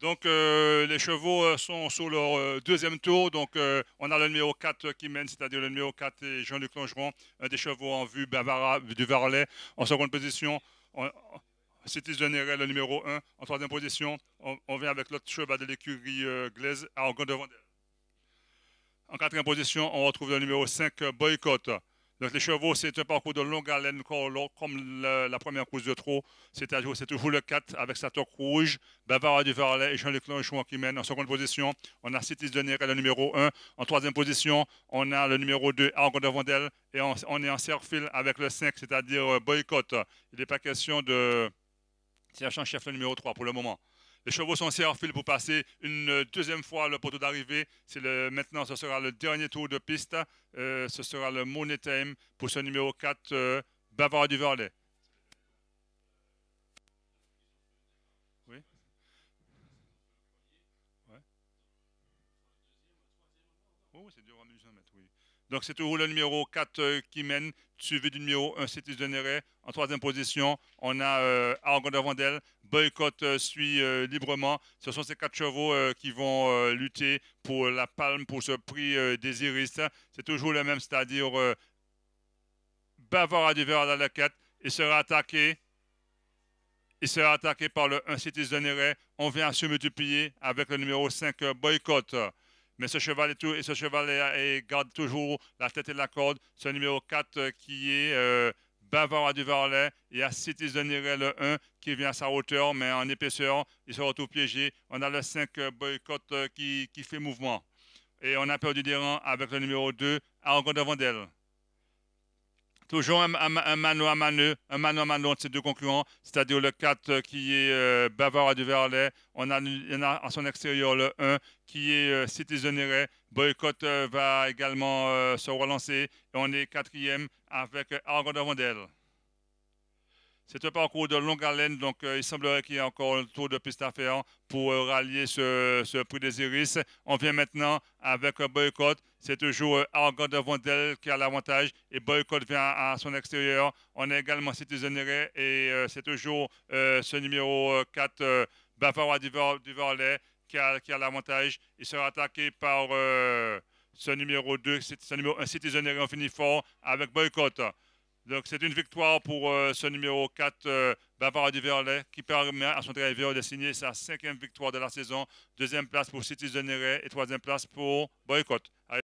Donc, euh, les chevaux euh, sont sur leur euh, deuxième tour. Donc, on a le numéro 4 qui mène, c'est-à-dire le numéro 4 et Jean-Luc Longeron, un des chevaux en vue Bavara du Varlet. En seconde position, Citizen le numéro 1. En troisième position, on, vient avec l'autre cheval de l'écurie Glaise, Argon de Vendel. En quatrième position, on retrouve le numéro 5, Boycott. Donc, les chevaux, c'est un parcours de longue haleine comme la, première course de trop. C'est toujours le 4 avec sa toque rouge, Bavard du Varlet et Jean-Luc Lanchon qui mène en seconde position. On a Citis de le numéro 1. En troisième position, on a le numéro 2, Argon de Vandel. Et on, est en serre-fil avec le 5, c'est-à-dire euh, Boycott. Il n'est pas question de chef le numéro 3 pour le moment. Les chevaux sont en fil pour passer une deuxième fois le poteau d'arrivée. Maintenant, ce sera le dernier tour de piste. Euh, ce sera le Money Time pour ce numéro 4, euh, Bavard du Verlet. Oh, c'est dur à mettre, oui. Donc, le numéro 4 euh, qui mène, suivi du numéro 1, de En troisième position, on a euh, Argon de Vandel. Boycott euh, suit euh, librement. Ce sont ces quatre chevaux qui vont lutter pour la palme, pour ce prix des iris. C'est toujours le même, c'est-à-dire Bavard à divers à la quête. Il sera attaqué. Il sera attaqué par le 1 de On vient se multiplier avec le numéro 5 Boycott. Mais ce cheval, tout, et ce cheval garde toujours la tête et la corde. Ce numéro 4 euh, qui est euh, Bavard à Duvarlet. Il y a Citizen le 1 qui vient à sa hauteur, mais en épaisseur. Il se retrouve piégé. On a le 5 euh, Boycott qui, qui, fait mouvement. Et on a perdu des rangs avec le numéro 2, Argon de Vandel. Toujours un, mano à mano, un mano à mano entre ces deux concurrents, c'est-à-dire le 4 euh, qui est euh, Bavard à Duverlet. On a, en a en son extérieur le 1 qui est euh. Boycott va également se relancer. Et on est quatrième avec Argon de Rondel. C'est un parcours de longue haleine, donc euh, il semblerait qu'il y ait encore un tour de piste à faire pour euh, rallier ce, prix des Iris. On vient maintenant avec un boycott. C'est toujours euh, Argon de Vondel qui a l'avantage et boycott vient à, son extérieur. On est également citizenéré et c'est toujours ce numéro 4, Bavarois du, qui a, qui a l'avantage. Il sera attaqué par ce numéro 2, ce numéro 1 citizenéré en finit fort avec boycott. Donc c'est une victoire pour euh, ce numéro 4, euh, du Verlet, qui permet à son driver de signer sa cinquième victoire de la saison. Deuxième place pour Citizen et troisième place pour Boycott.